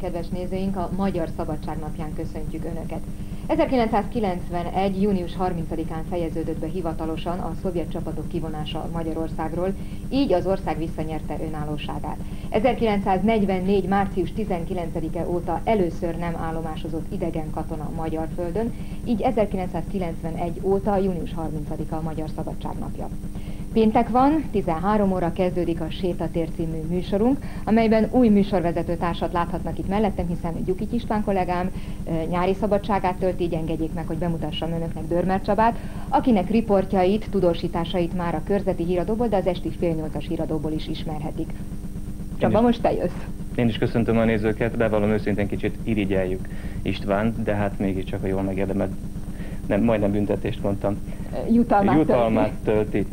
kedves nézőink! A Magyar Szabadság napján köszöntjük Önöket. 1991. június 30-án fejeződött be hivatalosan a szovjet csapatok kivonása Magyarországról, így az ország visszanyerte önállóságát. 1944. március 19-e óta először nem állomásozott idegen katona magyar földön, így 1991 óta június 30-a a Magyar Szabadság napja. Péntek van, 13 óra kezdődik a Sétatér című műsorunk, amelyben új műsorvezető társat láthatnak itt mellettem, hiszen Gyukics István kollégám nyári szabadságát tölt, így engedjék meg, hogy bemutassam önöknek Dörmer Csabát, akinek riportjait, tudósításait már a körzeti híradóból, de az esti fél nyolcas híradóból is ismerhetik. Csaba, most te jössz. Én is köszöntöm a nézőket, bevallom őszintén kicsit irigyeljük István, de hát mégiscsak a jól megérdemelt, nem, majdnem büntetést mondtam. Jutalmát, Jutalmát tölti. tölti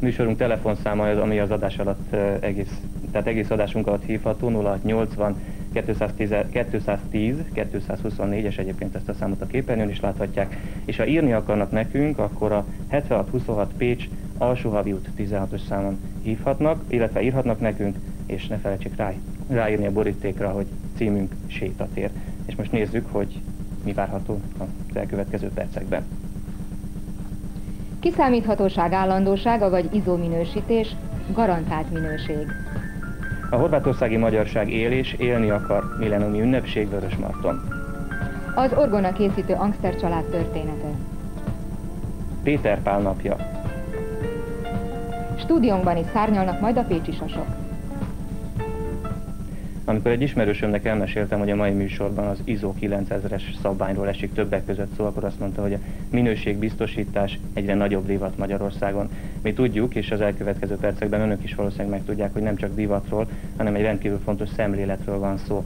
műsorunk telefonszáma, az, ami az adás alatt egész, tehát egész adásunk alatt hívható, 0680 210, 210 224, és egyébként ezt a számot a képernyőn is láthatják. És ha írni akarnak nekünk, akkor a 7626 Pécs Alsóhavi út 16-os számon hívhatnak, illetve írhatnak nekünk, és ne felejtsék rá, ráírni a borítékra, hogy címünk sétatér. És most nézzük, hogy mi várható az elkövetkező percekben. Kiszámíthatóság állandósága vagy izóminősítés, garantált minőség. A horvátországi magyarság él és élni akar millenumi ünnepség Vörösmarton. Az orgona készítő Angster család története. Péter Pál napja. Stúdiónkban is szárnyalnak majd a pécsi sasok. Amikor egy ismerősömnek elmeséltem, hogy a mai műsorban az ISO 9000-es szabványról esik többek között szó, akkor azt mondta, hogy a minőségbiztosítás egyre nagyobb divat Magyarországon. Mi tudjuk, és az elkövetkező percekben önök is valószínűleg megtudják, hogy nem csak divatról, hanem egy rendkívül fontos szemléletről van szó.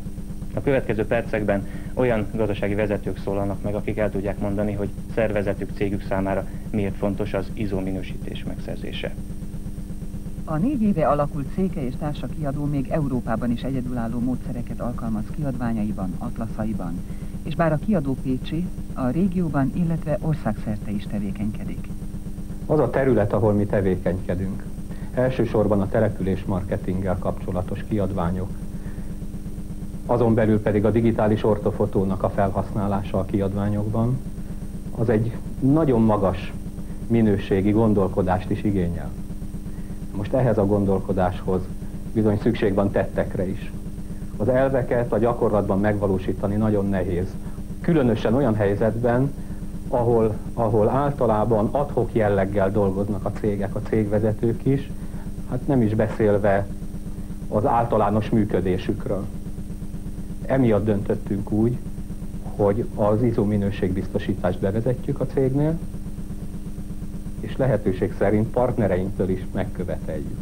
A következő percekben olyan gazdasági vezetők szólalnak meg, akik el tudják mondani, hogy szervezetük, cégük számára miért fontos az ISO minősítés megszerzése. A négy éve alakult Széke és Társa kiadó még Európában is egyedülálló módszereket alkalmaz kiadványaiban, atlaszaiban, és bár a kiadó Pécsi, a régióban, illetve országszerte is tevékenykedik. Az a terület, ahol mi tevékenykedünk, elsősorban a település marketinggel kapcsolatos kiadványok, azon belül pedig a digitális ortofotónak a felhasználása a kiadványokban, az egy nagyon magas minőségi gondolkodást is igényel. Most ehhez a gondolkodáshoz bizony szükség van tettekre is. Az elveket a gyakorlatban megvalósítani nagyon nehéz. Különösen olyan helyzetben, ahol, ahol általában adhok jelleggel dolgoznak a cégek, a cégvezetők is, hát nem is beszélve az általános működésükről. Emiatt döntöttünk úgy, hogy az ISO minőségbiztosítást bevezetjük a cégnél, és lehetőség szerint partnereinktől is megköveteljük.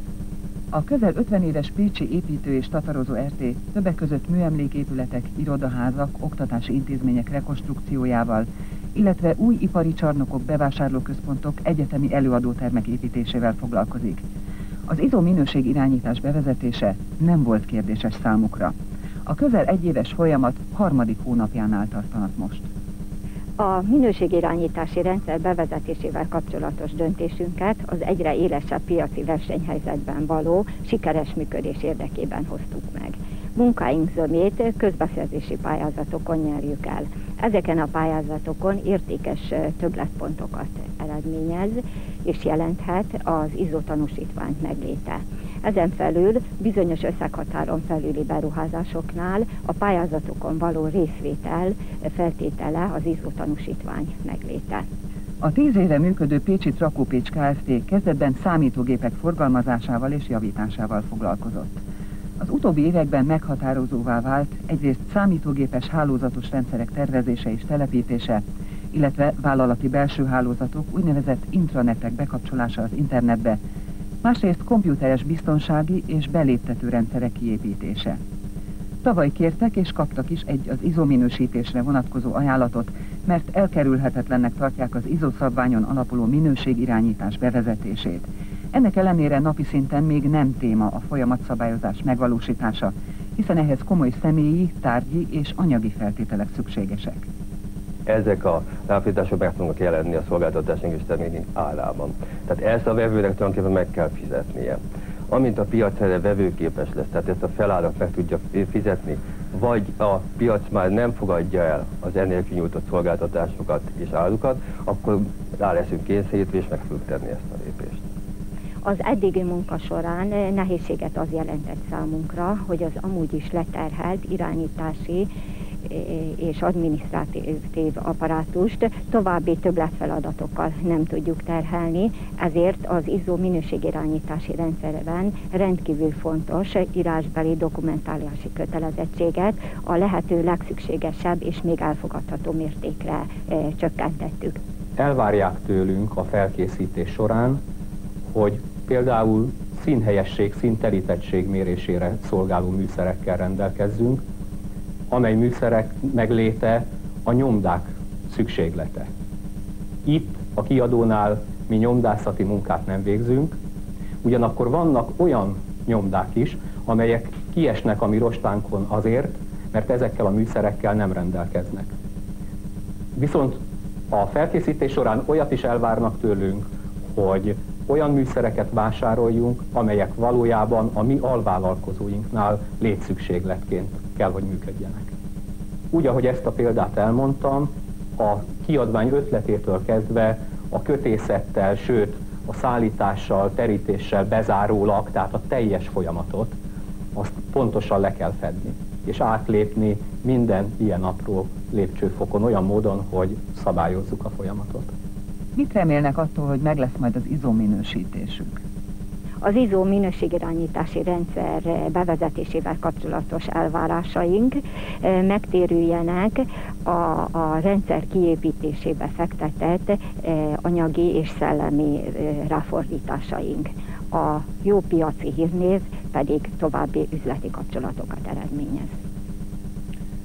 A közel 50 éves Pécsi építő és tatarozó RT többek között műemléképületek, irodaházak, oktatási intézmények rekonstrukciójával, illetve új ipari csarnokok, bevásárlóközpontok, egyetemi előadótermek építésével foglalkozik. Az ISO minőség irányítás bevezetése nem volt kérdéses számukra. A közel egyéves folyamat harmadik hónapjánál tartanak most a minőségirányítási rendszer bevezetésével kapcsolatos döntésünket az egyre élesebb piaci versenyhelyzetben való sikeres működés érdekében hoztuk meg. Munkáink zömét közbeszerzési pályázatokon nyerjük el. Ezeken a pályázatokon értékes többletpontokat eredményez, és jelenthet az izotanúsítvány megléte. Ezen felül bizonyos összeghatáron felüli beruházásoknál a pályázatokon való részvétel feltétele az ISO tanúsítvány megléte. A tíz éve működő Pécsi Trakópécs Kft. kezdetben számítógépek forgalmazásával és javításával foglalkozott. Az utóbbi években meghatározóvá vált egyrészt számítógépes hálózatos rendszerek tervezése és telepítése, illetve vállalati belső hálózatok, úgynevezett intranetek bekapcsolása az internetbe, másrészt komputeres biztonsági és beléptető rendszerek kiépítése. Tavaly kértek és kaptak is egy az ISO minősítésre vonatkozó ajánlatot, mert elkerülhetetlennek tartják az ISO szabványon alapuló minőségirányítás bevezetését. Ennek ellenére napi szinten még nem téma a folyamatszabályozás megvalósítása, hiszen ehhez komoly személyi, tárgyi és anyagi feltételek szükségesek ezek a ráfordítások meg tudnak jelenni a szolgáltatásunk és termékünk árában. Tehát ezt a vevőnek tulajdonképpen meg kell fizetnie. Amint a piac erre vevőképes lesz, tehát ezt a felárat meg tudja fizetni, vagy a piac már nem fogadja el az ennél kinyújtott szolgáltatásokat és árukat, akkor rá leszünk kényszerítve és meg fogjuk tenni ezt a lépést. Az eddigi munka során nehézséget az jelentett számunkra, hogy az amúgy is leterhelt irányítási és adminisztratív apparátust további többletfeladatokkal nem tudjuk terhelni, ezért az ISO minőségirányítási rendszerben rendkívül fontos írásbeli dokumentálási kötelezettséget a lehető legszükségesebb és még elfogadható mértékre e, csökkentettük. Elvárják tőlünk a felkészítés során, hogy például színhelyesség, színterítettség mérésére szolgáló műszerekkel rendelkezzünk, amely műszerek megléte a nyomdák szükséglete. Itt a kiadónál mi nyomdászati munkát nem végzünk, ugyanakkor vannak olyan nyomdák is, amelyek kiesnek a mi rostánkon azért, mert ezekkel a műszerekkel nem rendelkeznek. Viszont a felkészítés során olyat is elvárnak tőlünk, hogy olyan műszereket vásároljunk, amelyek valójában a mi alvállalkozóinknál létszükségletként kell, hogy működjenek. Úgy, ahogy ezt a példát elmondtam, a kiadvány ötletétől kezdve a kötészettel, sőt a szállítással, terítéssel bezárólag, tehát a teljes folyamatot, azt pontosan le kell fedni, és átlépni minden ilyen apró lépcsőfokon olyan módon, hogy szabályozzuk a folyamatot. Mit remélnek attól, hogy meg lesz majd az izóminősítésük? Az ISO minőségirányítási rendszer bevezetésével kapcsolatos elvárásaink eh, megtérüljenek a, a rendszer kiépítésébe fektetett eh, anyagi és szellemi eh, ráfordításaink. A jó piaci hírnév pedig további üzleti kapcsolatokat eredményez.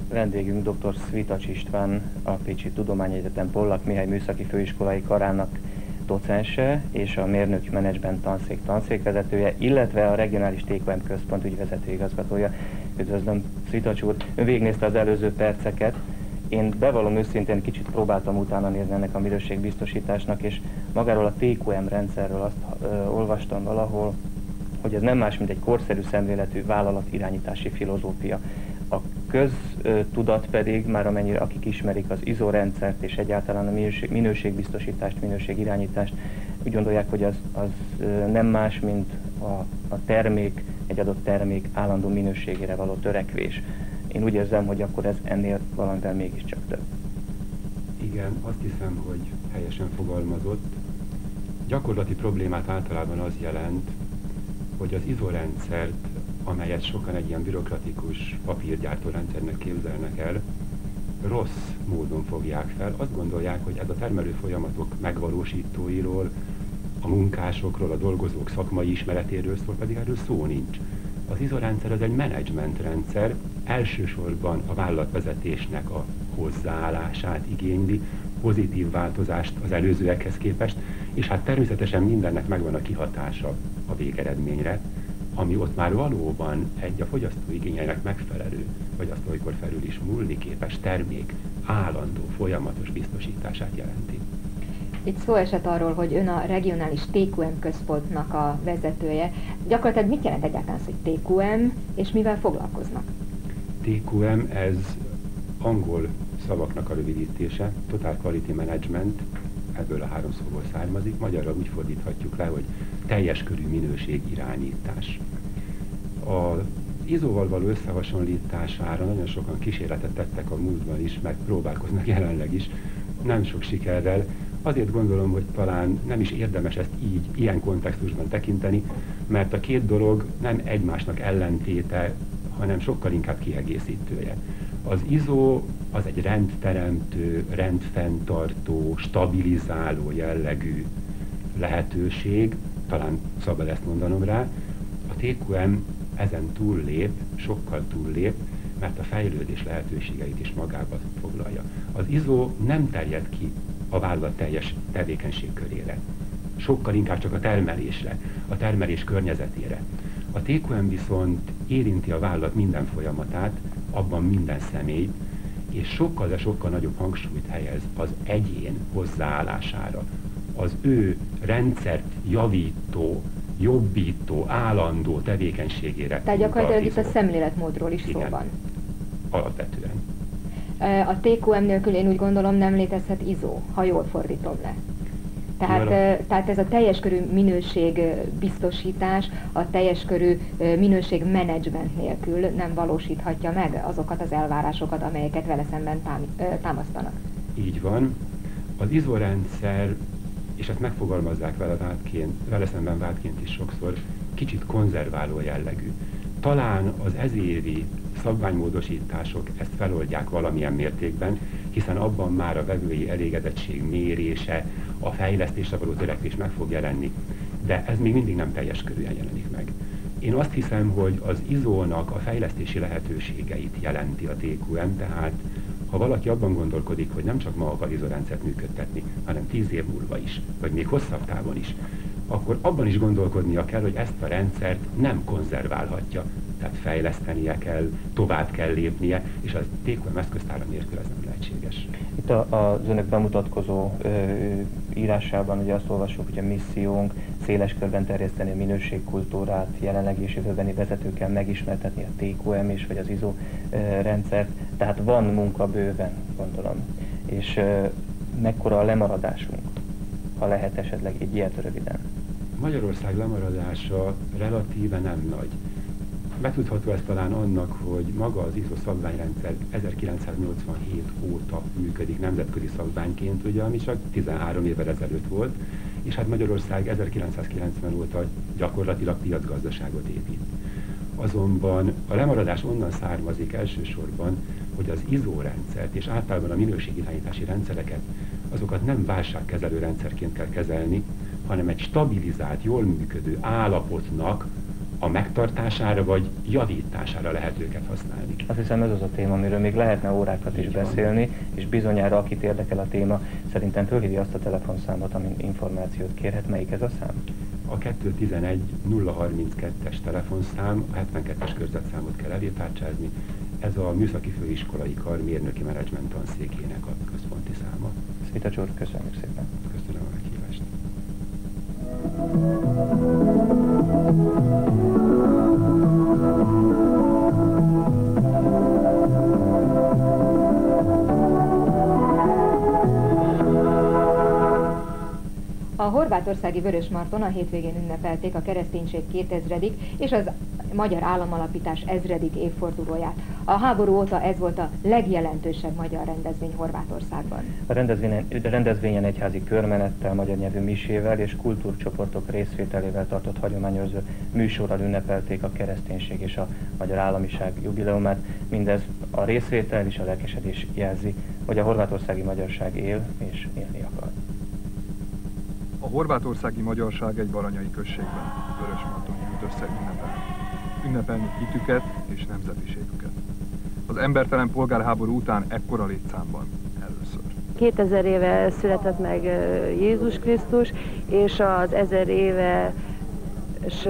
Vendégünk dr. Svitacs István, a Pécsi Tudományegyetem Pollak Mihály Műszaki Főiskolai Karának docense és a mérnöki menedzsment tanszék tanszékvezetője, illetve a regionális TQM központ ügyvezető igazgatója. Üdvözlöm, Svitacs úr! Ön végignézte az előző perceket. Én bevallom őszintén kicsit próbáltam utána nézni ennek a minőségbiztosításnak, és magáról a TQM rendszerről azt ö, olvastam valahol, hogy ez nem más, mint egy korszerű szemléletű vállalat irányítási filozófia. A köztudat pedig, már amennyire akik ismerik az ISO rendszert és egyáltalán a minőség, minőségbiztosítást, minőségirányítást, úgy gondolják, hogy az, az nem más, mint a, a termék, egy adott termék állandó minőségére való törekvés. Én úgy érzem, hogy akkor ez ennél valamivel mégiscsak több. Igen, azt hiszem, hogy helyesen fogalmazott. Gyakorlati problémát általában az jelent, hogy az ISO rendszert amelyet sokan egy ilyen bürokratikus papírgyártó rendszernek képzelnek el, rossz módon fogják fel. Azt gondolják, hogy ez a termelő folyamatok megvalósítóiról, a munkásokról, a dolgozók szakmai ismeretéről szól, pedig erről szó nincs. Az ISO rendszer az egy menedzsmentrendszer, elsősorban a vállalatvezetésnek a hozzáállását igényli, pozitív változást az előzőekhez képest, és hát természetesen mindennek megvan a kihatása a végeredményre, ami ott már valóban egy a fogyasztó igényeinek megfelelő, vagy azt, amikor felül is múlni képes termék állandó, folyamatos biztosítását jelenti. Itt szó esett arról, hogy ön a regionális TQM központnak a vezetője. Gyakorlatilag mit jelent egyáltalán az, hogy TQM, és mivel foglalkoznak? TQM, ez angol szavaknak a rövidítése, Total Quality Management, ebből a három szóból származik, magyarra úgy fordíthatjuk le, hogy teljes körű minőség irányítás. A izóval való összehasonlítására nagyon sokan kísérletet tettek a múltban is, meg próbálkoznak jelenleg is, nem sok sikerrel. Azért gondolom, hogy talán nem is érdemes ezt így, ilyen kontextusban tekinteni, mert a két dolog nem egymásnak ellentéte, hanem sokkal inkább kiegészítője. Az izó az egy rendteremtő, rendfenntartó, stabilizáló jellegű lehetőség, talán szabad ezt mondanom rá, a TQM ezen túllép, sokkal túllép, mert a fejlődés lehetőségeit is magába foglalja. Az ISO nem terjed ki a vállalat teljes tevékenység körére. Sokkal inkább csak a termelésre, a termelés környezetére. A TQM viszont érinti a vállalat minden folyamatát, abban minden személy, és sokkal, de sokkal nagyobb hangsúlyt helyez az egyén hozzáállására, az ő rendszert javító, jobbító, állandó tevékenységére. Tehát gyakorlatilag itt a szemléletmódról is Igen. szó van. alapvetően. A TQM nélkül én úgy gondolom nem létezhet ISO, ha jól fordítom le. Tehát, tehát ez a teljes körű minőség biztosítás, a teljes körű minőség menedzsment nélkül nem valósíthatja meg azokat az elvárásokat, amelyeket vele szemben támasztanak. Így van. Az ISO rendszer, és ezt megfogalmazzák vele, vádként, vele szemben vádként is sokszor, kicsit konzerváló jellegű. Talán az ezévi szabványmódosítások ezt feloldják valamilyen mértékben, hiszen abban már a vevői elégedettség mérése, a fejlesztésre való törekvés meg fog jelenni, de ez még mindig nem teljes körűen jelenik meg. Én azt hiszem, hogy az izónak a fejlesztési lehetőségeit jelenti a TQM, tehát ha valaki abban gondolkodik, hogy nem csak ma akar izórendszert működtetni, hanem tíz év múlva is, vagy még hosszabb távon is, akkor abban is gondolkodnia kell, hogy ezt a rendszert nem konzerválhatja, tehát fejlesztenie kell, tovább kell lépnie, és az TQM eszköztára nélkül ez nem lehetséges. Itt a, az önök bemutatkozó ö, írásában ugye azt olvasjuk, hogy a missziónk széles körben terjeszteni a minőségkultúrát, jelenleg és jövőbeni vezetőkkel megismertetni a TQM és vagy az ISO ö, rendszert, tehát van munka bőven, gondolom. És ö, mekkora a lemaradásunk, ha lehet esetleg egy ilyet röviden? Magyarország lemaradása relatíve nem nagy. Betudható ez talán annak, hogy maga az ISO szabványrendszer 1987 óta működik nemzetközi szabványként, ugye, ami csak 13 évvel ezelőtt volt, és hát Magyarország 1990 óta gyakorlatilag piacgazdaságot épít. Azonban a lemaradás onnan származik elsősorban, hogy az ISO rendszert és általában a minőségirányítási rendszereket, azokat nem válságkezelő rendszerként kell kezelni, hanem egy stabilizált, jól működő állapotnak a megtartására vagy javítására lehet őket használni. Azt hiszem ez az a téma, amiről még lehetne órákat is beszélni, és bizonyára akit érdekel a téma, szerintem fölhívja azt a telefonszámot, amin információt kérhet. Melyik ez a szám? A 211 032-es telefonszám, a 72-es körzetszámot kell elétárcsázni. Ez a Műszaki Főiskolai Kar mérnöki menedzsment tanszékének a központi száma. Szvita Csúr, köszönjük szépen. Köszönöm a meghívást. A horvátországi Vörösmarton a hétvégén ünnepelték a kereszténység 2000 és az magyar államalapítás ezredik évfordulóját. A háború óta ez volt a legjelentősebb magyar rendezvény Horvátországban. A rendezvényen, rendezvényen egyházi körmenettel, magyar nyelvű misével és kultúrcsoportok részvételével tartott hagyományozó műsorral ünnepelték a kereszténység és a magyar államiság jubileumát. Mindez a részvétel és a lelkesedés jelzi, hogy a horvátországi magyarság él és élni akar. A horvátországi magyarság egy baranyai községben, Vörösmarton gyűjt össze ünnepelni. Ünnepelni hitüket és nemzetiségüket. Az embertelen polgárháború után ekkora létszámban először. 2000 éve született meg Jézus Krisztus, és az ezer éve és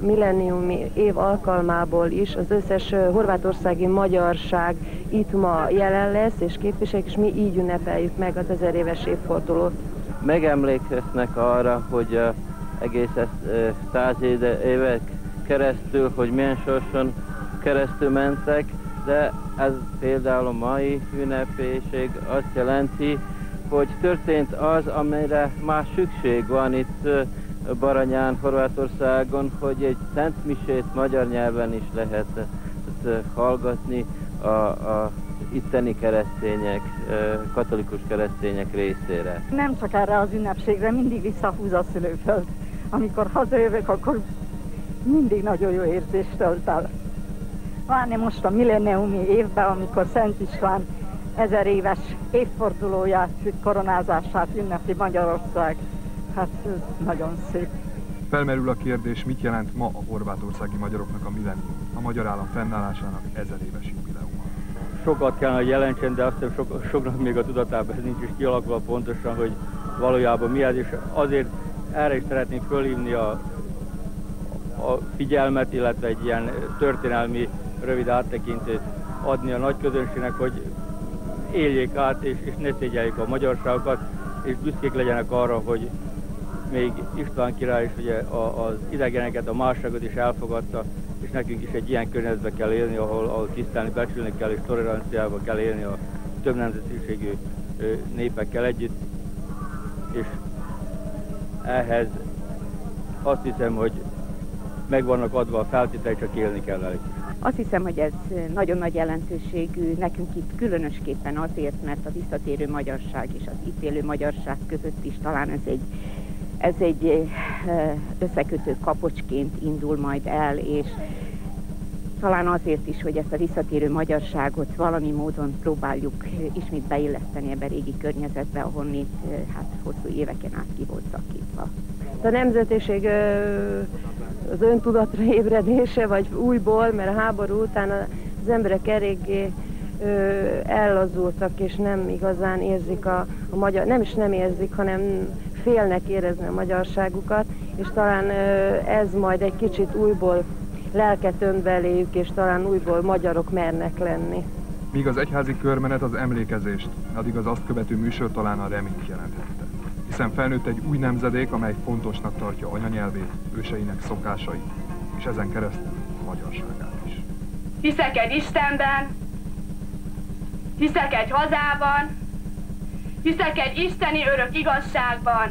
millenniumi év alkalmából is az összes horvátországi magyarság itt ma jelen lesz, és képviselik, és mi így ünnepeljük meg az ezer éves évfordulót megemlékeznek arra, hogy egész ezt száz évek keresztül, hogy milyen sorson keresztül mentek, de ez például a mai ünnepéség azt jelenti, hogy történt az, amire más szükség van itt Baranyán, Horvátországon, hogy egy szentmisét magyar nyelven is lehet uh, hallgatni a, a itteni keresztények, katolikus keresztények részére. Nem csak erre az ünnepségre, mindig visszahúz a szülőföld. Amikor hazajövök, akkor mindig nagyon jó érzést tölt el. Várni most a milleniumi évben, amikor Szent István ezer éves évfordulóját, koronázását ünnepi Magyarország. Hát ez nagyon szép. Felmerül a kérdés, mit jelent ma a horvátországi magyaroknak a millennium, a magyar állam fennállásának ezer éves jubileuma sokat kellene, hogy jelentsen, de azt sok, soknak még a tudatában ez nincs is kialakulva pontosan, hogy valójában mi ez, és azért erre is szeretnénk fölhívni a, a figyelmet, illetve egy ilyen történelmi rövid áttekintést adni a nagy közönségnek, hogy éljék át, és, és ne szégyeljék a magyarságokat, és büszkék legyenek arra, hogy még István király is ugye az idegeneket, a másságot is elfogadta, és nekünk is egy ilyen környezetbe kell élni, ahol, ahol tisztelni, becsülni kell, és toleranciába kell élni a több nemzetiségű népekkel együtt, és ehhez azt hiszem, hogy meg vannak adva a feltételek, csak élni kell velük. Azt hiszem, hogy ez nagyon nagy jelentőségű nekünk itt különösképpen azért, mert a visszatérő magyarság és az itt élő magyarság között is talán ez egy, ez egy összekötő kapocsként indul majd el, és talán azért is, hogy ezt a visszatérő magyarságot valami módon próbáljuk ismét beilleszteni ebbe a régi környezetbe, ahonnét hát hosszú éveken át ki volt szakítva. A nemzetiség az öntudatra ébredése, vagy újból, mert a háború után az emberek eléggé ellazultak, és nem igazán érzik a, a magyar, nem is nem érzik, hanem félnek érezni a magyarságukat, és talán ez majd egy kicsit újból lelket ön beléjük, és talán újból magyarok mernek lenni. Míg az egyházi körmenet az emlékezést, addig az azt követő műsor talán a reményt jelenthette. Hiszen felnőtt egy új nemzedék, amely fontosnak tartja anyanyelvét, őseinek szokásait, és ezen keresztül magyarságát is. Hiszek egy Istenben, hiszek egy hazában, hiszek egy isteni örök igazságban,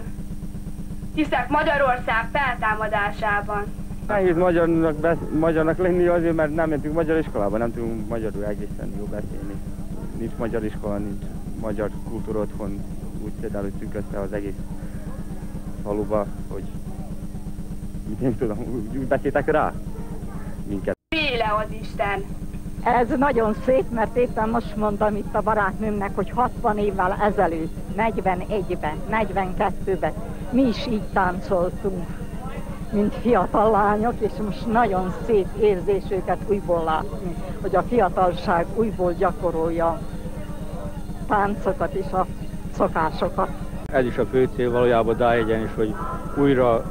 hiszek Magyarország feltámadásában. Nehéz magyarnak, besz, magyarnak lenni azért, mert nem mentünk magyar iskolába, nem tudunk magyarul egészen jó beszélni. Nincs magyar iskola, nincs magyar kultúra otthon, úgy szedálődtünk össze az egész faluba, hogy én tudom, úgy beszéltek rá minket. Féle az Isten! Ez nagyon szép, mert éppen most mondtam itt a barátnőmnek, hogy 60 évvel ezelőtt, 41-ben, 42-ben mi is így táncoltunk mint fiatal lányok, és most nagyon szép érzés őket újból látni, hogy a fiatalság újból gyakorolja táncokat és a szokásokat. Ez is a fő cél valójában Dájegyen is, hogy újra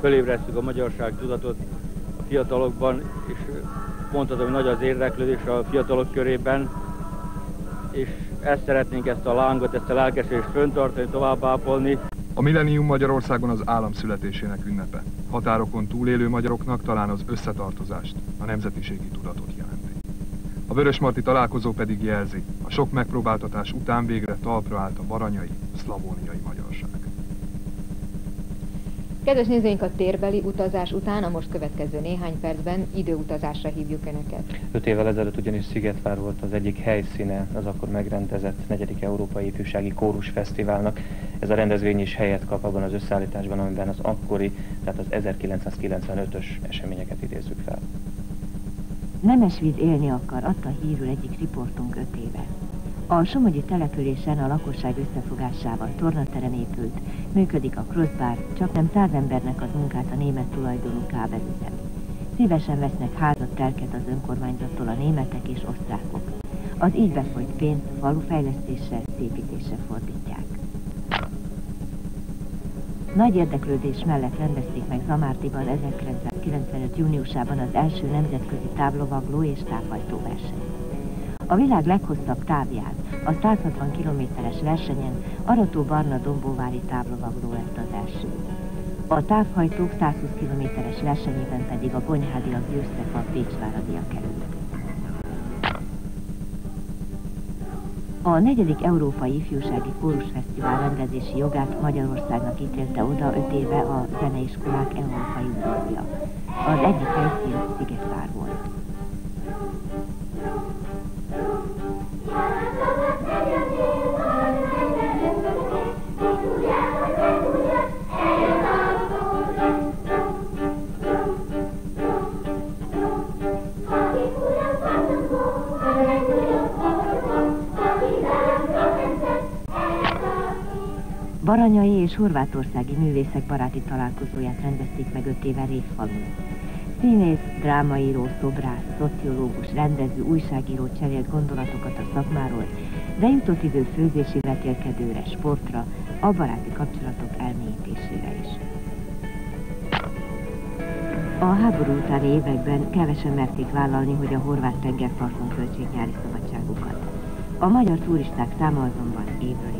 fölébresztjük a magyarság tudatot a fiatalokban, és mondhatom, hogy nagy az érdeklődés a fiatalok körében, és ezt szeretnénk, ezt a lángot, ezt a lelkesedést föntartani, továbbápolni. A Millennium Magyarországon az állam születésének ünnepe. Határokon túlélő magyaroknak talán az összetartozást, a nemzetiségi tudatot jelenti. A Vörösmarty találkozó pedig jelzi, a sok megpróbáltatás után végre talpra állt a baranyai, szlavóniai magyarság. Kedves nézőink, a térbeli utazás után a most következő néhány percben időutazásra hívjuk Önöket. Öt évvel ezelőtt ugyanis Szigetvár volt az egyik helyszíne az akkor megrendezett negyedik Európai Ifjúsági Kórus Fesztiválnak. Ez a rendezvény is helyet kap abban az összeállításban, amiben az akkori, tehát az 1995-ös eseményeket idézzük fel. Nemesvíz élni akar, adta hírül egyik riportunk öt éve. A Somogyi településen a lakosság összefogásával tornaterem épült, működik a crossbar, csak nem száz embernek ad munkát a német tulajdonú kábelüzem. Szívesen vesznek házat, telket az önkormányzattól a németek és osztrákok. Az így befolyt pénzt falufejlesztésre, szépítésre fordítják. Nagy érdeklődés mellett rendezték meg Zamárdiban 1900 95. júniusában az első nemzetközi távlovagló és táphajtó verseny. A világ leghosszabb távján, a 160 kilométeres versenyen Arató Barna Dombóvári távlovagló lett az első. A távhajtók 120 kilométeres versenyében pedig a Gonyhádiak győztek a Pécsváradiak előtt. A negyedik Európai Ifjúsági Kórusfesztivál rendezési jogát Magyarországnak ítélte oda öt éve a Zeneiskolák Európai Uniója. Az egyik helyszín Szigetvár volt. Baranyai és horvátországi művészek baráti találkozóját rendezték meg öt éve Révfalun. Színész, drámaíró, szobrász, szociológus, rendező, újságíró cserélt gondolatokat a szakmáról, de jutott idő főzési vetélkedőre, sportra, a baráti kapcsolatok elmélyítésére is. A háború utáni években kevesen merték vállalni, hogy a horvát tengerparton költsék nyári szabadságukat. A magyar turisták száma azonban évről.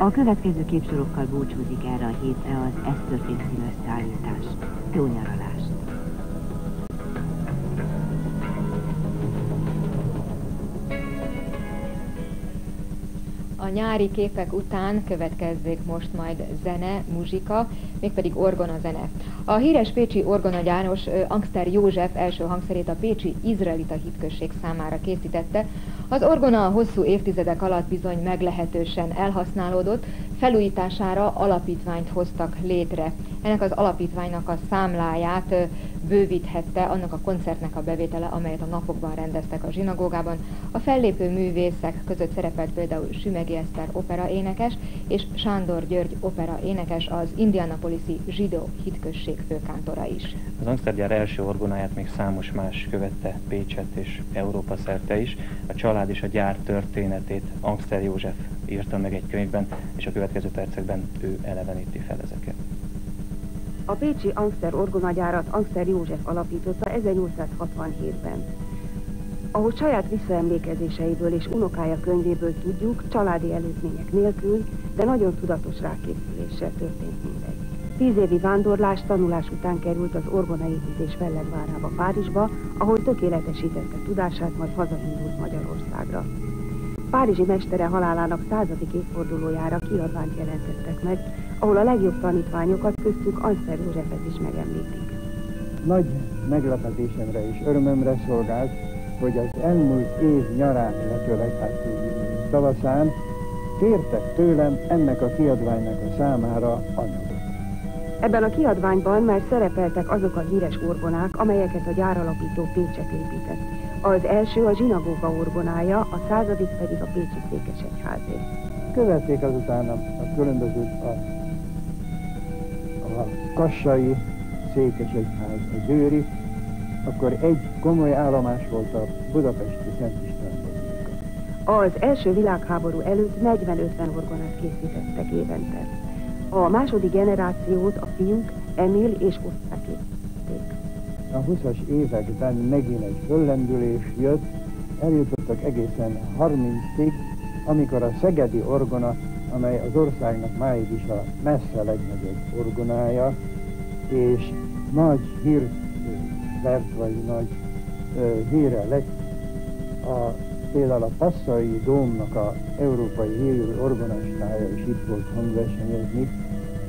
A következő képsorokkal búcsúzik erre a hétre az Ez történt című összeállítás. Jó nyaralást! A nyári képek után következzék most majd zene, muzsika, mégpedig orgona zene. A híres pécsi orgonagyános Angster József első hangszerét a pécsi izraelita hitközség számára készítette, az orgona a hosszú évtizedek alatt bizony meglehetősen elhasználódott, felújítására alapítványt hoztak létre. Ennek az alapítványnak a számláját bővíthette annak a koncertnek a bevétele, amelyet a napokban rendeztek a zsinagógában. A fellépő művészek között szerepelt például Sümegi Eszter opera énekes és Sándor György opera énekes, az Indianapolisi zsidó hitközség főkántora is. Az Amsterdam első orgonáját még számos más követte Pécset és Európa szerte is. A család és a gyár történetét Angster József írta meg egy könyvben, és a következő percekben ő eleveníti fel ezeket. A pécsi Angster orgonagyárat Angster József alapította 1867-ben. Ahogy saját visszaemlékezéseiből és unokája könyvéből tudjuk, családi előzmények nélkül, de nagyon tudatos rákészüléssel történt mindegy. Tíz évi vándorlás, tanulás után került az orgonaépítés Fellegvárába Párizsba, ahol tökéletesítette tudását, majd hazaindult Magyarországra. Párizsi mestere halálának századik évfordulójára kiadványt jelentettek meg, ahol a legjobb tanítványokat köztük Anszer Józsefet is megemlítik. Nagy meglepetésemre és örömömre szolgált, hogy az elmúlt év nyarán, illetőleg hát tavaszán kértek tőlem ennek a kiadványnak a számára anyagot. Ebben a kiadványban már szerepeltek azok a híres orgonák, amelyeket a gyáralapító Pécset épített. Az első a zsinagóga orgonája, a századik pedig a Pécsi Székesegyházé. Követték azután a, a különböző a, a kassai Székesegyház, a győri, akkor egy komoly állomás volt a budapesti Szent István Az első világháború előtt 40-50 orgonát készítettek évente. A második generációt a fiúk Emil és készítették. A 20-as években megint egy föllendülés jött, eljutottak egészen 30-ig, amikor a szegedi orgona, amely az országnak máig is a messze legnagyobb orgonája, és nagy hír vert vagy nagy ö, híre lett, a, például a Passzai Dómnak a európai hírű orgonastája is itt volt hangversenyezni,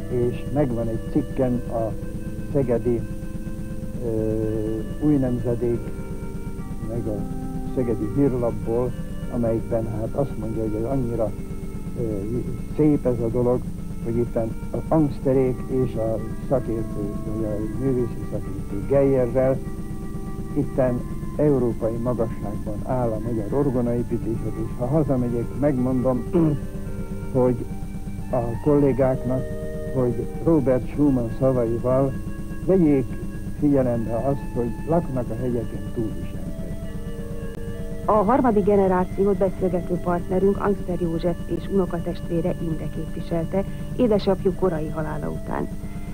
és megvan egy cikken a Szegedi új nemzedék, meg a Szegedi hírlapból, amelyikben hát azt mondja, hogy ez annyira szép ez a dolog, hogy itt az angsterék és a szakértő, a művészi szakértő Geyerrel itten európai magasságban áll a magyar orgonaépítésed, és ha hazamegyek, megmondom, hogy a kollégáknak, hogy Robert Schumann szavaival vegyék figyelembe azt, hogy laknak a hegyeken túl is a harmadik generációt beszélgető partnerünk Angster József és unokatestvére Inde képviselte, édesapjuk korai halála után.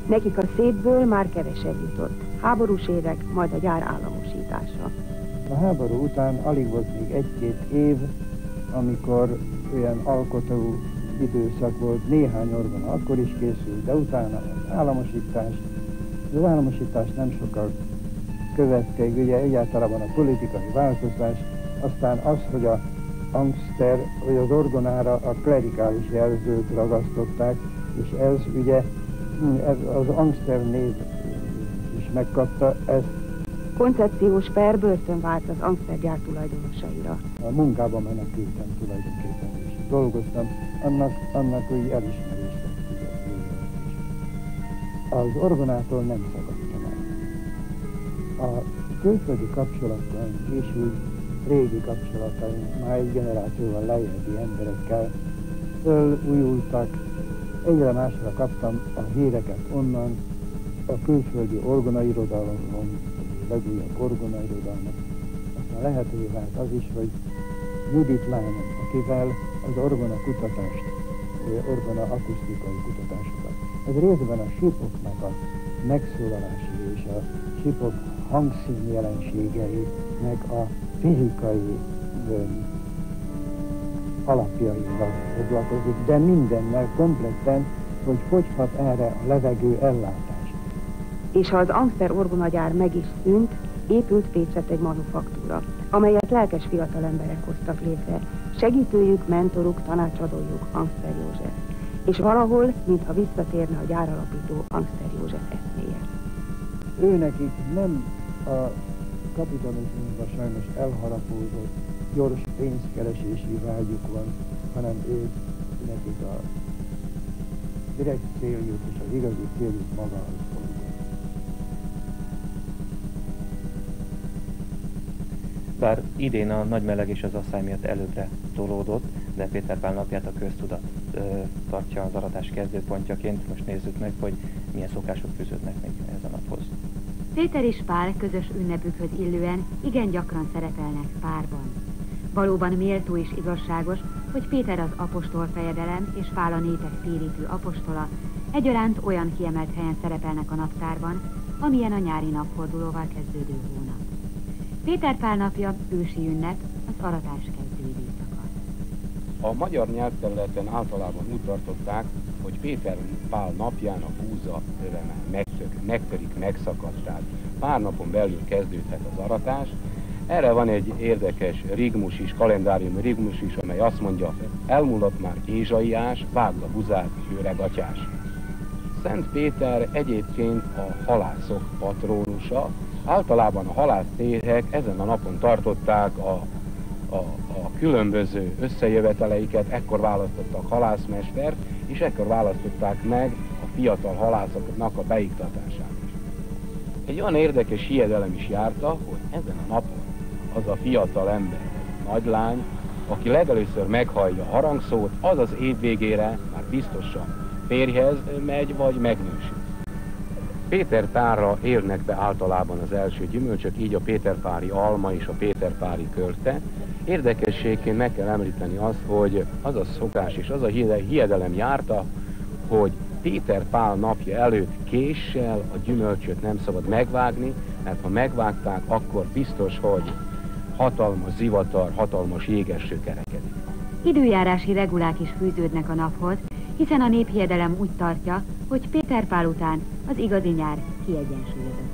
Nekik a szétből már kevesebb jutott. Háborús évek, majd a gyár államosítása. A háború után alig volt még egy-két év, amikor olyan alkotó időszak volt, néhány orgona akkor is készült, de utána az államosítás, az államosítás nem sokkal követte, ugye egyáltalán a politikai változás, aztán az, hogy a angster, vagy az orgonára a klerikális jelzőt ragasztották, és ez ugye ez az angster név is megkapta ezt. Koncepciós per börtön vált az gyár tulajdonosaira. A munkában menekültem tulajdonképpen, és dolgoztam, annak, annak úgy elismerést Az orgonától nem szakadtam el. A külföldi kapcsolatban és úgy régi kapcsolataink, már egy generációval lejjebbi emberekkel fölújultak. Egyre másra kaptam a híreket onnan, a külföldi orgonairodalomon, legújabb orgonairodalmat. Aztán lehetővé vált az is, hogy Judith Lyman, akivel az orgona kutatást, orgona akusztikai kutatásokat. Ez részben a sipoknak a megszólalási és a sipok hangszín jelenségeinek a fizikai alapjaival foglalkozik, de mindennel kompletten, hogy hogy hat erre a levegő ellátás. És ha az Angster orgonagyár meg is szűnt, épült Pécset egy manufaktúra, amelyet lelkes fiatal emberek hoztak létre. Segítőjük, mentoruk, tanácsadójuk Angster József. És valahol, mintha visszatérne a gyáralapító Angster József eszméje. Ő nekik nem a kapitalizmusban sajnos elharapózott gyors pénzkeresési vágyuk van, hanem ők nekik a direkt céljuk és az igazi céljuk maga az Bár idén a nagy meleg és az asszály miatt előbbre tolódott, de Péter Pál napját a köztudat tartja az aratás kezdőpontjaként. Most nézzük meg, hogy milyen szokások fűződnek még ez a naphoz. Péter és Pál közös ünnepükhöz illően igen gyakran szerepelnek párban. Valóban méltó és igazságos, hogy Péter az apostol fejedelem és Pál a népek térítő apostola egyaránt olyan kiemelt helyen szerepelnek a naptárban, amilyen a nyári napfordulóval kezdődő hónap. Péter Pál napja ősi ünnep, az aratás. A magyar nyelvterületen általában úgy tartották, hogy Péter Pál napján a búza öveme megtök, megtörik, megszakad, tehát pár napon belül kezdődhet az aratás. Erre van egy érdekes rigmus is, kalendárium rigmus is, amely azt mondja, elmúlott már Ézsaiás, vágd a buzát, öreg atyás. Szent Péter egyébként a halászok patrónusa, Általában a halásztérhek ezen a napon tartották a, a, a különböző összejöveteleiket, ekkor választottak halászmestert, és ekkor választották meg a fiatal halászoknak a beiktatását. Egy olyan érdekes hiedelem is járta, hogy ezen a napon az a fiatal ember, nagylány, aki legelőször meghallja a harangszót, az az év végére már biztosan férjhez megy, vagy megnősül. Péterpárra érnek be általában az első gyümölcsök, így a Péterpári alma és a Péterpári körte. Érdekességként meg kell említeni azt, hogy az a szokás és az a hiedelem járta, hogy Péter Pál napja előtt késsel a gyümölcsöt nem szabad megvágni, mert ha megvágták, akkor biztos, hogy hatalmas zivatar, hatalmas jégeső kerekedik. Időjárási regulák is fűződnek a naphoz, hiszen a néphiedelem úgy tartja, hogy Péter Pál után az igazi nyár kiegyensúlyozott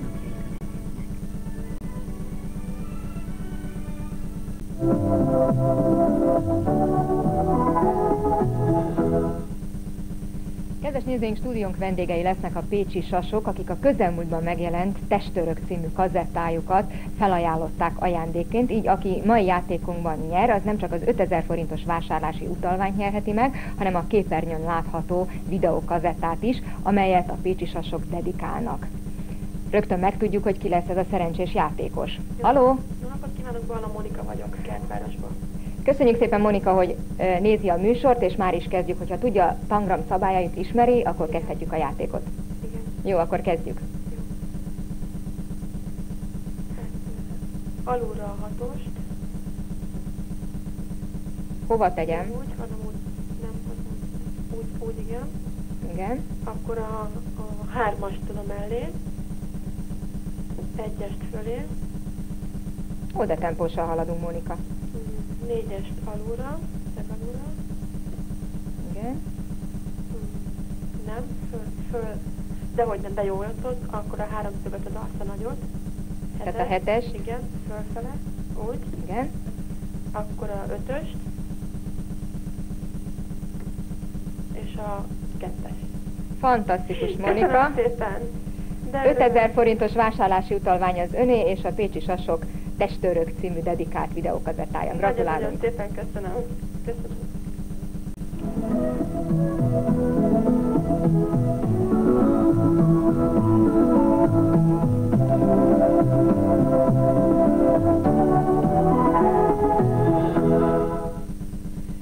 Kedves nézőink, stúdiónk vendégei lesznek a pécsi sasok, akik a közelmúltban megjelent Testörök című kazettájukat felajánlották ajándékként, így aki mai játékunkban nyer, az nem csak az 5000 forintos vásárlási utalványt nyerheti meg, hanem a képernyőn látható videókazettát is, amelyet a pécsi sasok dedikálnak. Rögtön megtudjuk, hogy ki lesz ez a szerencsés játékos. Haló? Jó kívánok, Balna Monika vagyok, Kertvárosban. Köszönjük szépen Monika, hogy nézi a műsort, és már is kezdjük. Hogyha tudja a tangram szabályait ismeri, akkor kezdhetjük a játékot. Igen. Jó, akkor kezdjük. Alulra a hatost. Hova tegyem? Nem úgy, hanem úgy, nem, hanem úgy, úgy igen. Igen. Akkor a, a hármast tudom mellé. Egyest fölé. Oda tempóssal haladunk, Monika négyest alulra, legalulra. Igen. Hmm, nem, föl, föl, de hogy nem, de jól tudod, akkor a háromszöget az azt a nagyot. Hetes, Tehát a hetes. Igen, fölfele, úgy. Igen. Akkor a ötöst. És a kettes. Fantasztikus, Monika. szépen. De 5000 forintos vásárlási utalvány az öné, és a Pécsi Sasok Testőrök című dedikált videókazettája. Gratulálunk! Nagyon, szépen köszönöm. köszönöm.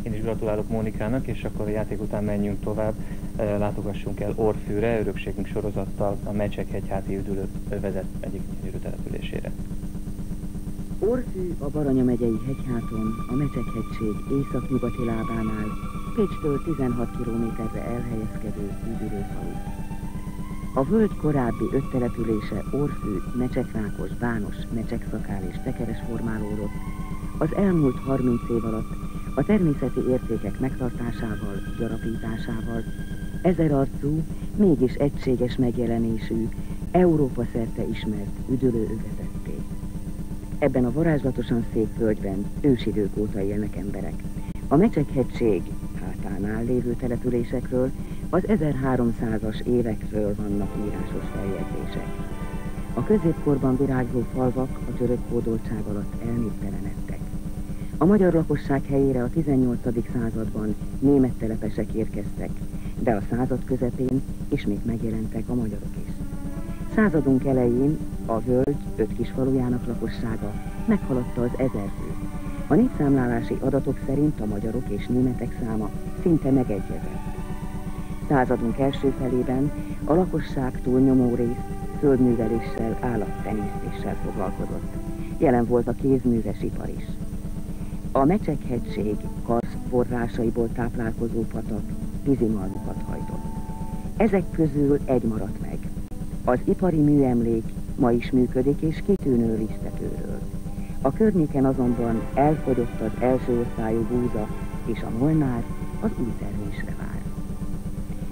Én is gratulálok Mónikának, és akkor a játék után menjünk tovább, látogassunk el Orfűre, örökségünk sorozattal a Mecsek hegyháti üdülő vezet egyik gyönyörű településére. Orfű a Baranya megyei hegyháton, a Mecsek-hegység északnyugati lábánál, Pécstől 16 kilométerre elhelyezkedő üdülőfalu. A völgy korábbi öt települése Orfű, Mecsekrákos, Bános, Mecsekszakál és Tekeres formálódott. Az elmúlt 30 év alatt a természeti értékek megtartásával, gyarapításával, ezer arcú, mégis egységes megjelenésű, Európa szerte ismert üdülőövezetté. Ebben a varázslatosan szép völgyben ősidők óta élnek emberek. A Mecsekhegység hátánál lévő településekről az 1300-as évekről vannak írásos feljegyzések. A középkorban virágzó falvak a török hódoltság alatt elnéptelenedtek. A magyar lakosság helyére a 18. században német telepesek érkeztek, de a század közepén ismét megjelentek a magyarok is. Századunk elején a völgy öt kis falujának lakossága meghaladta az ezer főt. A népszámlálási adatok szerint a magyarok és németek száma szinte megegyezett. Századunk első felében a lakosság túlnyomó részt földműveléssel, állattenyésztéssel foglalkozott. Jelen volt a kézműves ipar is. A Mecsekhegység karsz forrásaiból táplálkozó patak vízimalmokat hajtott. Ezek közül egy maradt meg. Az ipari műemlék ma is működik és kitűnő lisztetőről. A környéken azonban elfogyott az első osztályú búza, és a molnár az új termésre vár.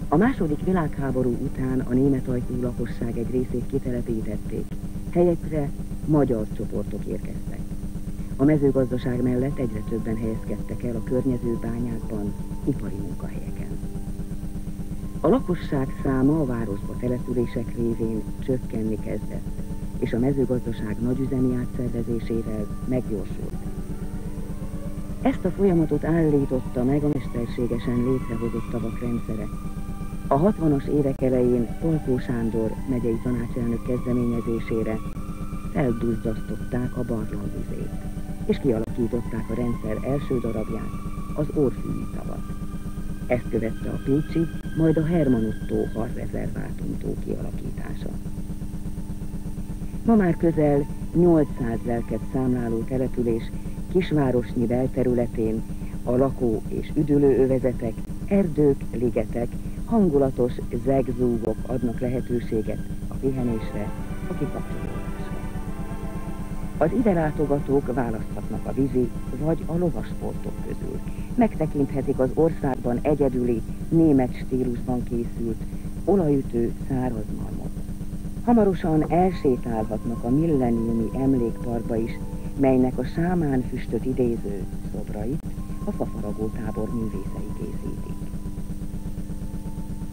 A második világháború után a német ajtó lakosság egy részét kitelepítették, helyekre magyar csoportok érkeztek. A mezőgazdaság mellett egyre többen helyezkedtek el a környező bányákban, ipari munkahelyeken. A lakosság száma a városba települések révén csökkenni kezdett, és a mezőgazdaság nagyüzemi átszervezésével meggyorsult. Ezt a folyamatot állította meg a mesterségesen létrehozott tavak rendszere. A 60-as évek elején Polkó Sándor megyei tanácselnök kezdeményezésére felduzzasztották a barlangvizét, és kialakították a rendszer első darabját, az Orfűi tavat. Ezt követte a Pécsi, majd a Hermanotto harrezervátum tó kialakítása. Ma már közel 800 lelket számláló település kisvárosnyi belterületén a lakó- és üdülőövezetek, erdők, ligetek, hangulatos zegzúgok adnak lehetőséget a pihenésre, a kikapcsolódásra. Az ide látogatók választhatnak a vízi vagy a lovasportok közül. Megtekinthetik az országban egyedüli, német stílusban készült, olajütő száraz malmot. Hamarosan elsétálhatnak a milleniumi emlékparkba is, melynek a sámán füstöt idéző szobrait a fafaragó tábor művészei készítik.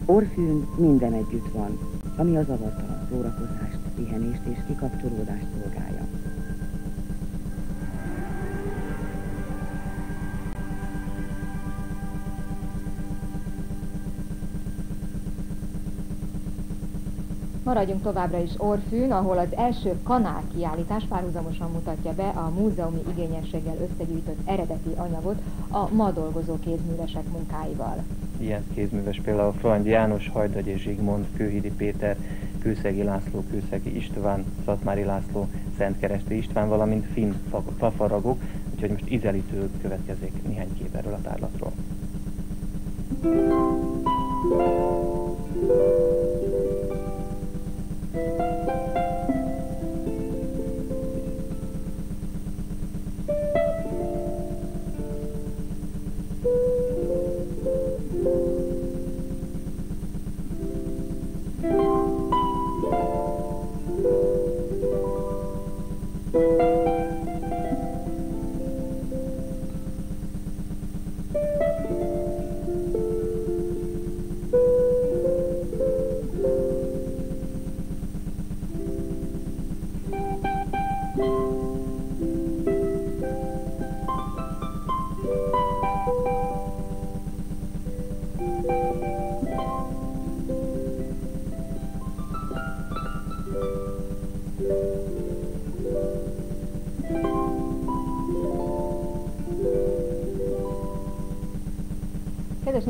Orfűn minden együtt van, ami az zavartalan szórakozást, pihenést és kikapcsolódást szolgálja. Maradjunk továbbra is Orfűn, ahol az első kanál kiállítás párhuzamosan mutatja be a múzeumi igényességgel összegyűjtött eredeti anyagot a ma dolgozó kézművesek munkáival. Ilyen kézműves például Frany János, Hajdagy és Zsigmond, Kőhidi Péter, Kőszegi László, Kőszegi István, Szatmári László, Szentkeresti István, valamint finn fafaragok, úgyhogy most ízelítő következik néhány kép erről a tárlatról. Thank you.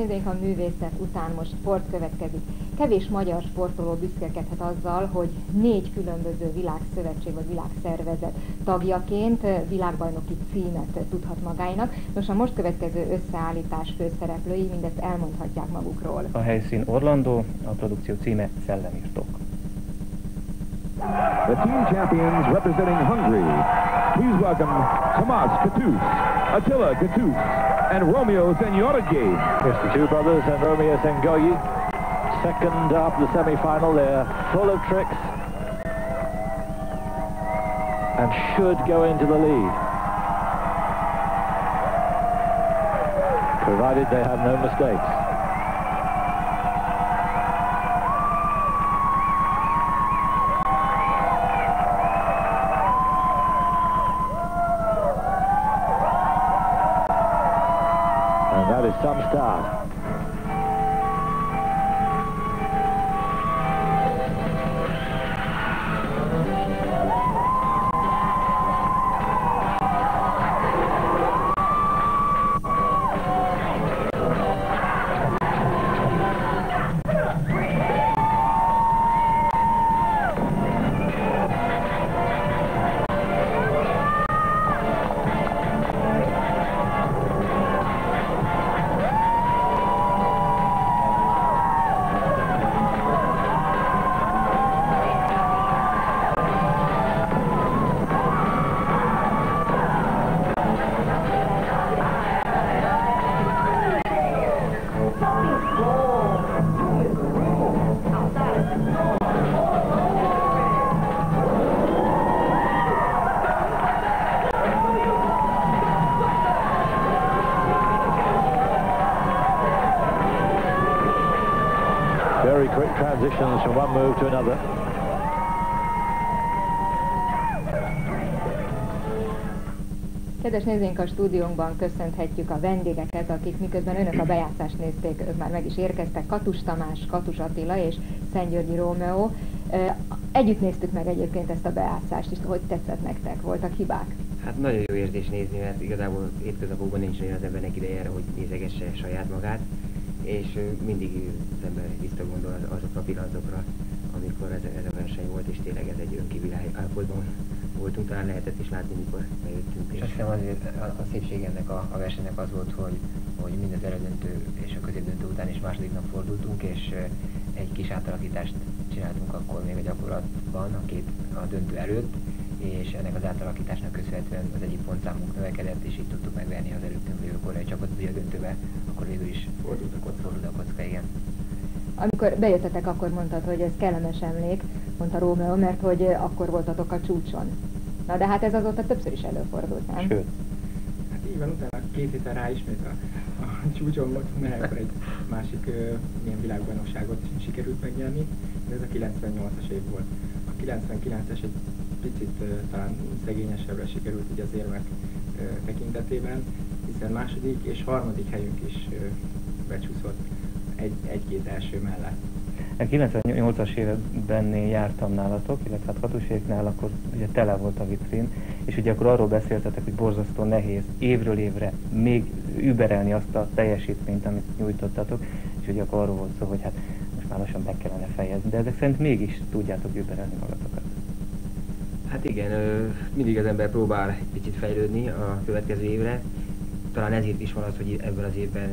Kedves nézőink, a művészet után most sport következik. Kevés magyar sportoló büszkelkedhet azzal, hogy négy különböző világszövetség vagy világszervezet tagjaként világbajnoki címet tudhat magáinak. Nos, a most következő összeállítás főszereplői mindezt elmondhatják magukról. A helyszín Orlando, a produkció címe Szellemírtók. The team champions representing Hungary. Please welcome Tomas Katus, Attila Katus, and Romeo Senyorigi. It's the two brothers and Romeo Sengoyi. Second after the semi-final, they're full of tricks and should go into the lead. provided they have no mistakes. Kedves nézőink, a stúdiónkban köszönhetjük a vendégeket, akik miközben önök a bejátszást nézték, ők már meg is érkeztek. Katus Tamás, Katus Attila és Szentgyörgyi Rómeó. Együtt néztük meg egyébként ezt a bejátszást, és hogy tetszett nektek? Voltak hibák? Hát nagyon jó érzés nézni, mert igazából hétköznapokban nincs olyan az embernek ideje erre, hogy nézegesse saját magát, és mindig az ember visszagondol azokra a pillanatokra, amikor ez, ez a verseny volt, és tényleg ez egy önkívüli állapotban voltunk, talán lehetett is látni, mikor bejöttünk. És azt hiszem azért a, a szépség ennek a, a versenynek az volt, hogy, hogy mind az elődöntő és a középdöntő után is második nap fordultunk, és egy kis átalakítást csináltunk akkor még a gyakorlatban, a két a döntő előtt, és ennek az átalakításnak köszönhetően az egyik pontszámunk növekedett, és így tudtuk megverni az előttünk lévő korai csapatot a döntőbe, akkor végül is fordult a kocka, fordult a kocka igen. Amikor bejöttetek, akkor mondtad, hogy ez kellemes emlék, mondta Rómeó, mert hogy akkor voltatok a csúcson. Na de hát ez azóta többször is előfordult, nem? Sőt. Hát így van, utána két héten rá ismét a, a csúcson voltunk, mert akkor egy másik uh, milyen világbajnokságot sikerült megnyerni, de ez a 98-as év volt. A 99-es egy picit uh, talán szegényesebbre sikerült ugye az érmek uh, tekintetében, hiszen második és harmadik helyünk is uh, becsúszott egy, egy-két első mellett. A 98-as években jártam nálatok, illetve hát hatuséknál, akkor ugye tele volt a vitrin, és ugye akkor arról beszéltetek, hogy borzasztó nehéz évről évre még überelni azt a teljesítményt, amit nyújtottatok, és ugye akkor arról volt szó, hogy hát most már lassan be kellene fejezni, de ezek szerint mégis tudjátok überelni magatokat. Hát igen, mindig az ember próbál egy picit fejlődni a következő évre, talán ezért is van az, hogy ebben az évben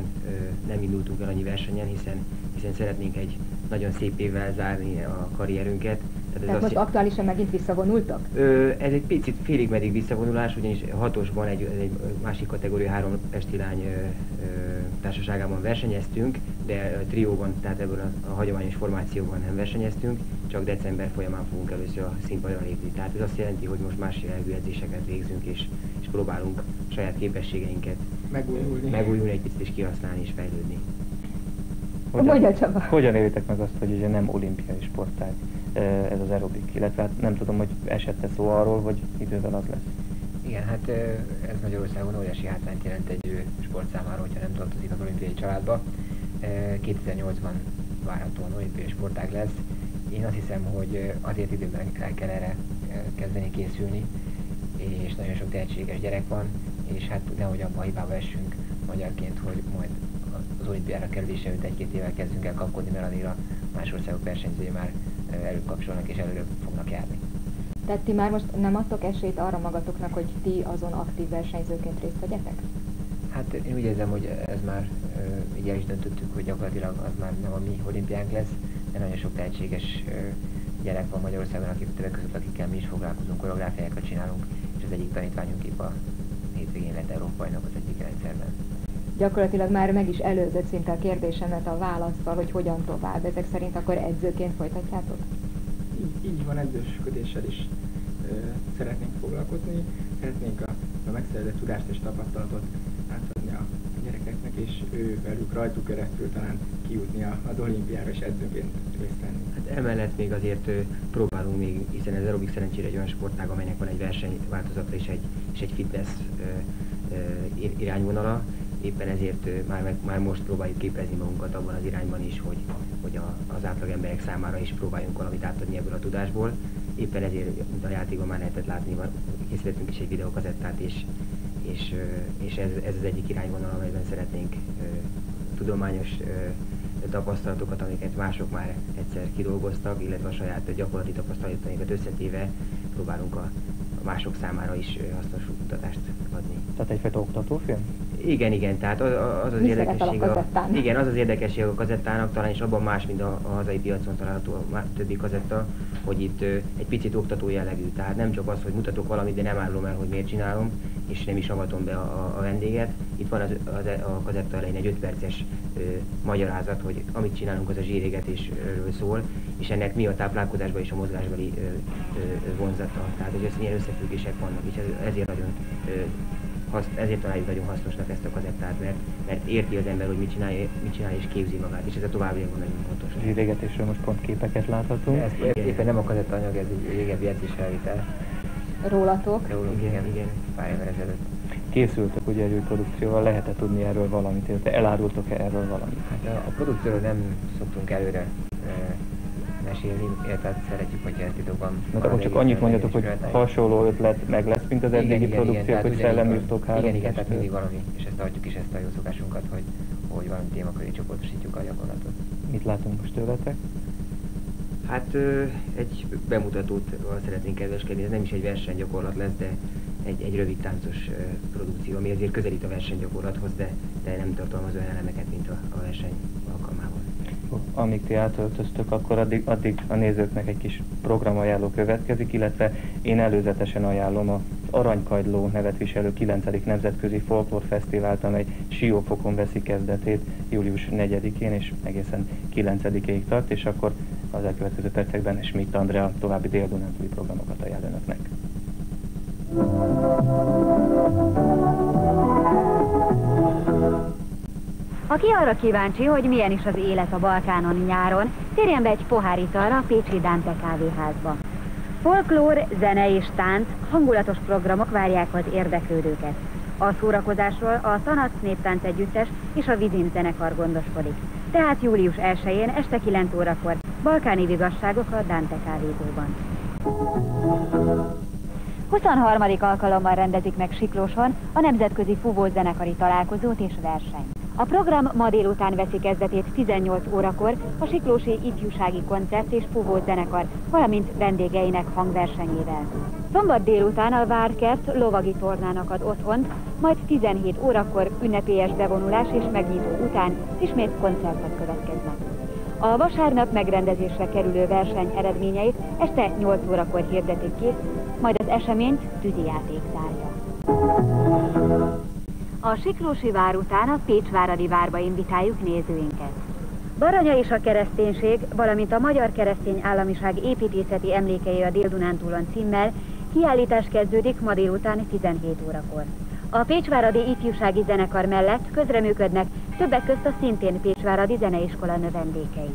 nem indultunk el annyi versenyen, hiszen, hiszen szeretnénk egy nagyon szép évvel zárni a karrierünket. Tehát, ez Tehát most aktuálisan megint visszavonultak? Ö, ez egy picit félig meddig visszavonulás, ugyanis hatosban egy, egy másik kategória három Pesti lány ö, ö, társaságában versenyeztünk, de trióban, tehát ebből a, a hagyományos formációban nem versenyeztünk, csak december folyamán fogunk először a színpadra lépni. Tehát ez azt jelenti, hogy most más jellegű edzéseket végzünk, és, és próbálunk saját képességeinket megújulni. megújulni egy picit és kihasználni és fejlődni. Hogyan, hogyan élitek meg azt, hogy ugye nem olimpiai sportág ez az aerobik, illetve hát nem tudom, hogy esette szó arról, hogy idővel az lesz. Igen, hát ez Magyarországon óriási hátrányt jelent egy sport számára, hogyha nem tartozik az olimpiai családba. 2008-ban várhatóan olimpiai sportág lesz. Én azt hiszem, hogy azért időben el kell erre kezdeni készülni, és nagyon sok tehetséges gyerek van, és hát nehogy abban a hibába essünk magyarként, hogy majd az olimpiára kerülése előtt egy-két évvel kezdünk el kapkodni, mert addigra más országok versenyzői már előbb kapcsolnak és előbb fognak járni. Tehát ti már most nem adtok esélyt arra magatoknak, hogy ti azon aktív versenyzőként részt vegyetek? Hát én úgy érzem, hogy ez már így el is döntöttük, hogy gyakorlatilag az már nem a mi olimpiánk lesz, de nagyon sok tehetséges gyerek van Magyarországon, akik többek között, akikkel mi is foglalkozunk, koreográfiákat csinálunk, és az egyik tanítványunk épp a hétvégén lett Európainak az egyik rendszerben. Gyakorlatilag már meg is előzött szinte a kérdésemet a választal, hogy hogyan tovább. Ezek szerint akkor edzőként folytatjátok? Így, így van, edzősködéssel is ö, szeretnénk foglalkozni. Szeretnénk a, a megszerzett tudást és tapasztalatot átadni a gyerekeknek, és ő velük rajtuk keresztül talán kijutni az olimpiára és edzőként részt venni. Hát emellett még azért próbálunk még, hiszen ez aerobik szerencsére egy olyan sportág, amelynek van egy versenyváltozata és egy, és egy fitness irányvonala, éppen ezért már, már most próbáljuk képezni magunkat abban az irányban is, hogy, hogy a, az átlag emberek számára is próbáljunk valamit átadni ebből a tudásból. Éppen ezért, a játékban már lehetett látni, készítettünk is egy videókazettát, és, és, és ez, ez az egyik irányvonal, amelyben szeretnénk tudományos tapasztalatokat, amiket mások már egyszer kidolgoztak, illetve a saját gyakorlati tapasztalatainkat összetéve próbálunk a mások számára is hasznos kutatást adni. Tehát egyfajta oktatófilm? Igen, igen, tehát az az, az érdekesség a, a igen, az az érdekesség a kazettának, talán is abban más, mint a, a hazai piacon található a többi kazetta, hogy itt ö, egy picit oktató jellegű, tehát nem csak az, hogy mutatok valamit, de nem árulom el, hogy miért csinálom, és nem is avatom be a, a, a vendéget. Itt van az, az, a kazetta elején egy 5 perces ö, magyarázat, hogy amit csinálunk, az a zsírégetésről szól, és ennek mi a táplálkozásban és a mozgásbeli ö, ö, vonzata. Tehát, hogy ez milyen összefüggések vannak, és ez, ezért nagyon ö, hasz, ezért találjuk nagyon hasznosnak ezt a kazettát, mert, mert érti az ember, hogy mit csinál, mit csinál és képzi magát, és ez a továbbiakban nagyon fontos. Zsírégetésről most pont képeket láthatunk. Ez éppen nem a kazetta anyag, ez egy régebbi edzésfelvétel. Rólatok? Rólunk, igen, igen, pár évvel ezelőtt. Készültek ugye egy produkcióval, lehet-e tudni erről valamit, illetve elárultok-e erről valamit? Hát a, a produkcióról nem szoktunk előre mesélni, illetve szeretjük, hogy ez titokban... Na, akkor csak annyit mondjatok, hogy hasonló ötlet meg lesz, mint az eddigi produkciók, hogy szellemírtok három Igen, igen, tehát mindig valami, és ezt tartjuk is ezt a jó szokásunkat, hogy, hogy valami téma köré csoportosítjuk a gyakorlatot. Mit látunk most tőletek? Hát egy bemutatót szeretnénk kedveskedni, ez nem is egy versenygyakorlat lesz, de egy, egy rövid táncos produkció, ami azért közelít a versenygyakorlathoz, de, de nem tartalmaz olyan elemeket, mint a, a verseny amíg ti átöltöztök, akkor addig, addig a nézőknek egy kis programajánló következik, illetve én előzetesen ajánlom az Aranykagyló nevet viselő 9. Nemzetközi Folklór Fesztivált, amely Siófokon veszi kezdetét július 4-én és egészen 9-ig tart, és akkor az elkövetkező percekben Schmidt Andrea további dél programokat ajánl önöknek. Aki arra kíváncsi, hogy milyen is az élet a Balkánon nyáron, térjen be egy pohár italra a Pécsi Dante kávéházba. Folklór, zene és tánc, hangulatos programok várják az érdeklődőket. A szórakozásról a Tanac Néptánc Együttes és a Vizin zenekar gondoskodik. Tehát július 1-én este 9 órakor balkáni vigasságok a Dante kávézóban. 23. alkalommal rendezik meg Siklóson a Nemzetközi Fúvó zenekari találkozót és versenyt. A program ma délután veszi kezdetét 18 órakor a Siklósi Ifjúsági Koncert és Fúvó zenekar, valamint vendégeinek hangversenyével. Szombat délután a Várkert lovagi tornának ad otthont, majd 17 órakor ünnepélyes bevonulás és megnyitó után ismét koncertek következnek. A vasárnap megrendezésre kerülő verseny eredményeit este 8 órakor hirdetik ki, majd az eseményt tűzijáték zárja. A Siklósi vár után a Pécsváradi várba invitáljuk nézőinket. Baranya és a kereszténység, valamint a Magyar Keresztény Államiság építészeti emlékei a Dél-Dunántúlon címmel kiállítás kezdődik ma délután 17 órakor. A Pécsváradi Ifjúsági Zenekar mellett közreműködnek többek közt a szintén Pécsváradi Zeneiskola növendékei.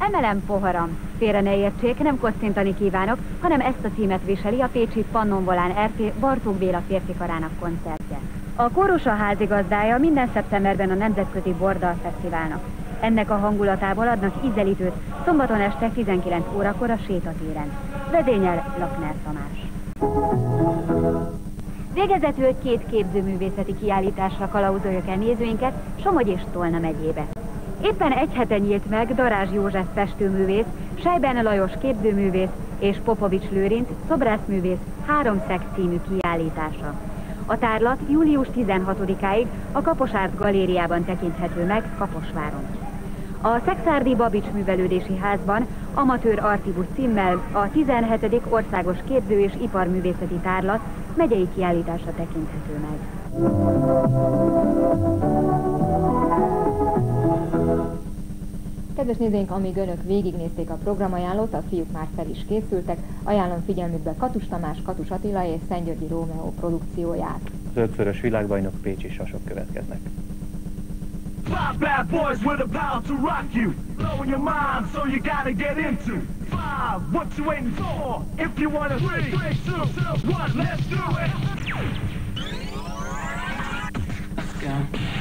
Emelem poharam. Félre ne értsék, nem kosztintani kívánok, hanem ezt a címet viseli a Pécsi Pannonvolán RT Bartók Béla férfikarának koncertje. A kórus a házigazdája minden szeptemberben a Nemzetközi Bordal Fesztiválnak. Ennek a hangulatából adnak ízelítőt szombaton este 19 órakor a sétatéren. Vezényel Lakner Tamás. Végezetül két képzőművészeti kiállításra kalauzoljuk el nézőinket Somogy és Tolna megyébe. Éppen egy hete nyílt meg Darázs József festőművész, Sejben Lajos képzőművész és Popovics Lőrinc szobrászművész háromszeg című kiállítása. A tárlat július 16-áig a Kaposárt galériában tekinthető meg Kaposváron. A Szexárdi Babics Művelődési Házban amatőr archívus címmel a 17. Országos Képző- és Iparművészeti Tárlat megyei kiállítása tekinthető meg. Kedves nézőink, amíg önök végignézték a programajánlót, a fiúk már fel is készültek. Ajánlom figyelmükbe Katus Tamás, Katus Attila és Szentgyörgyi Rómeó produkcióját. ötszörös világbajnok Pécsi Sasok következnek. Five bad boys with a power to rock you. Blowing your mind, so you gotta get into. Five, what you waiting for? If you wanna three, three, two, two, one, let's do it. Let's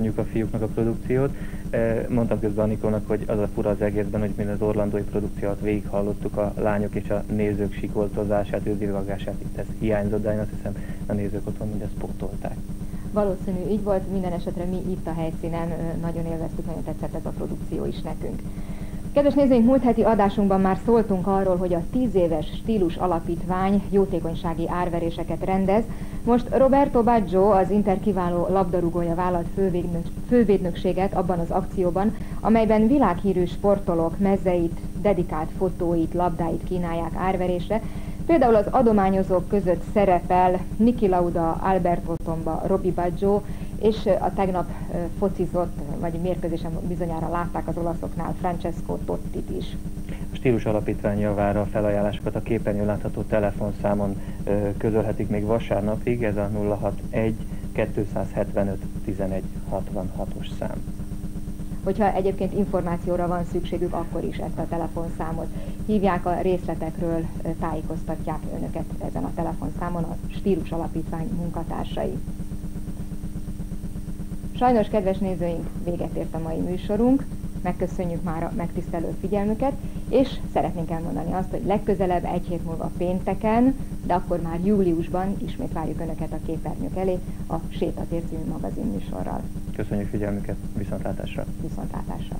Köszönjük a fiúknak a produkciót. Mondtam közben Anikónak, hogy az a fura az egészben, hogy mi az orlandói produkciót végighallottuk a lányok és a nézők sikoltozását, őzivagását, itt ez hiányzott, de én azt hiszem a nézők otthon mindezt pótolták. Valószínű így volt, minden esetre mi itt a helyszínen nagyon élveztük, nagyon tetszett ez a produkció is nekünk. Kedves nézőink, múlt heti adásunkban már szóltunk arról, hogy a 10 éves stílus alapítvány jótékonysági árveréseket rendez. Most Roberto Baggio, az Inter kiváló labdarúgója vállalt fővédnök, fővédnökséget abban az akcióban, amelyben világhírű sportolók mezeit, dedikált fotóit, labdáit kínálják árverésre. Például az adományozók között szerepel Niki Lauda, Alberto Tomba, Robi Baggio, és a tegnap focizott, vagy mérkőzésen bizonyára látták az olaszoknál Francesco Tottit is. A stílus alapítvány javára a felajánlásokat a képernyőn látható telefonszámon közölhetik még vasárnapig, ez a 061 275 11 66-os szám. Hogyha egyébként információra van szükségük, akkor is ezt a telefonszámot hívják, a részletekről tájékoztatják önöket ezen a telefonszámon a Stílus Alapítvány munkatársai. Sajnos, kedves nézőink, véget ért a mai műsorunk, megköszönjük már a megtisztelő figyelmüket, és szeretnénk elmondani azt, hogy legközelebb egy hét múlva pénteken, de akkor már júliusban ismét várjuk Önöket a képernyők elé a Sétatér című magazin műsorral. Köszönjük figyelmüket, viszontlátásra! Viszontlátásra!